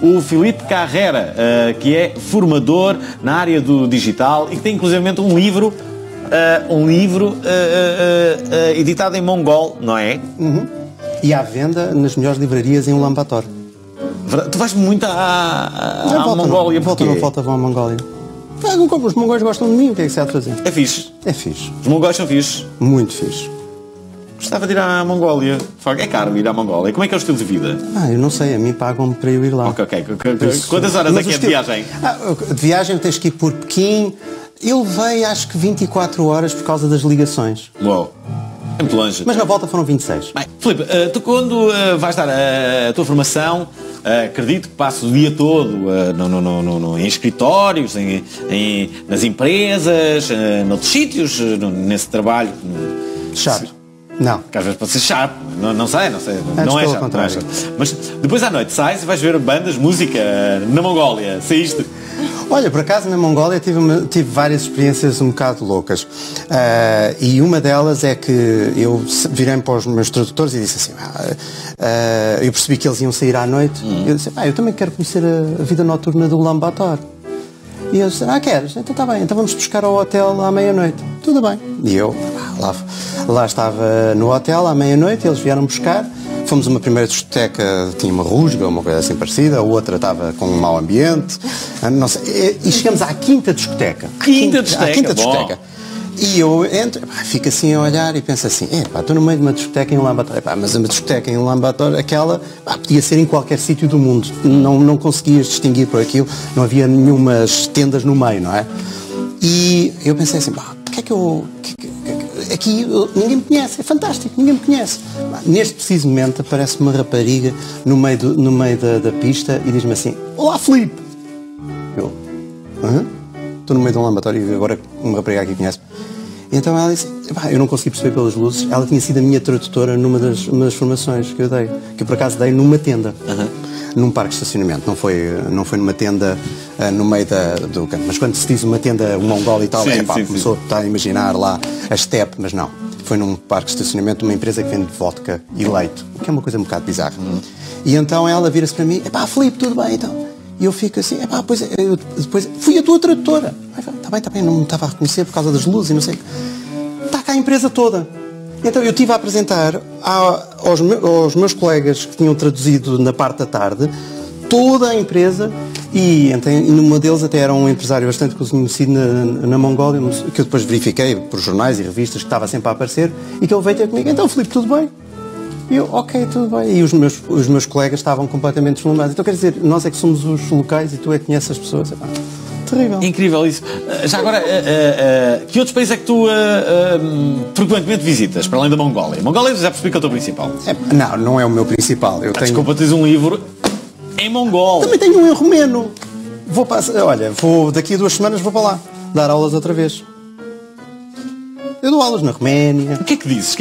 o Filipe Carrera, uh, que é formador na área do digital e que tem inclusive um livro, uh, um livro uh, editado em mongol, não é? Uhum. E à venda nas melhores livrarias em Ulaanbaatar. Tu vais muito à, à, à volta, Mongólia, não, volta, não falta vão à Mongólia. Os mongóis gostam de mim, o que é que se há de fazer? É fixe. É fixe. Os mongóis são fixe. Muito fixe. Gostava de ir à Mongólia. É caro ir à Mongólia. Como é que é o estilo de vida? Ah, eu não sei. A mim pagam-me para eu ir lá. Ok, ok. Quantas horas Mas é que é de viagem? Ah, de viagem tens que ir por Pequim. Eu levei acho que 24 horas por causa das ligações. Uau. É muito longe. Mas na volta foram 26. Bem, Filipe, uh, tu quando uh, vais dar a, a tua formação, acredito que passes o dia todo no, no, no, em escritórios, em, em nas empresas, noutros sítios, nesse trabalho. Chato. Não. Que às vezes pode ser chato, não, não sei, não sei. Antes não é chato, não é chato. Mas depois à noite sais e vais ver bandas, música na Mongólia. Saíste? Olha, por acaso na Mongólia tive, tive várias experiências um bocado loucas. Uh, e uma delas é que eu virei para os meus tradutores e disse assim, uh, uh, eu percebi que eles iam sair à noite. Uhum. Eu disse, ah, eu também quero conhecer a, a vida noturna do Ulaanbaatar. E eles disseram, ah, queres? Então está bem, então vamos buscar ao hotel à meia-noite. Tudo bem. E eu, lá, lá estava no hotel à meia-noite, eles vieram buscar. Fomos uma primeira discoteca, tinha uma rusga, uma coisa assim parecida, a outra estava com um mau ambiente. Ah, não sei, e chegamos à quinta discoteca. Quinta discoteca? À quinta discoteca. E eu entro, pá, fico assim a olhar e penso assim, pá, estou no meio de uma discoteca em Lambator, mas uma discoteca em Lambator, aquela, pá, podia ser em qualquer sítio do mundo, não, não conseguias distinguir por aquilo, não havia nenhumas tendas no meio, não é? E eu pensei assim, pá, porque é que eu, que, que, aqui ninguém me conhece, é fantástico, ninguém me conhece. Neste preciso momento aparece uma rapariga no meio, do, no meio da, da pista e diz-me assim, Olá Filipe! Eu, estou no meio de um lavatório e agora uma rapariga aqui conhece Então ela disse, eu não consegui perceber pelas luzes, ela tinha sido a minha tradutora numa das, das formações que eu dei, que eu por acaso dei numa tenda. Num parque de estacionamento, não foi, não foi numa tenda uh, no meio da, do campo. Mas quando se diz uma tenda, um mongol e tal, sim, é, pá, sim, começou sim. a imaginar lá a steppe, mas não. Foi num parque de estacionamento de uma empresa que vende vodka e leite, o que é uma coisa um bocado bizarra. Uhum. E então ela vira-se para mim, pá, Filipe, tudo bem então? E eu fico assim, pá, pois eu depois fui a tua tradutora. Está bem, está bem, não me estava a reconhecer por causa das luzes e não sei. Está cá a empresa toda. Então eu tive a apresentar aos, aos meus colegas que tinham traduzido na parte da tarde toda a empresa e, então, numa deles até era um empresário bastante conhecido na, na Mongólia, que eu depois verifiquei por jornais e revistas que estava sempre a aparecer e que ele veio ter comigo, então Filipe, tudo bem? Eu, ok, tudo bem. E os meus, os meus colegas estavam completamente deslumbrados. Então quer dizer, nós é que somos os locais e tu é que conheces as pessoas. Terrível. Incrível isso. Eh, já agora, uh, uh, que outros países é que tu frequentemente visitas, para além da Mongólia? Mongólia já percebi que é o teu principal. É, não, não é o meu principal. Eu ah, tenho... Desculpa, tens um livro em mongol. Também tenho um em romeno. Vou passar, olha, vou daqui a duas semanas vou para lá dar aulas outra vez. Eu dou aulas na Roménia. O que é que dizes?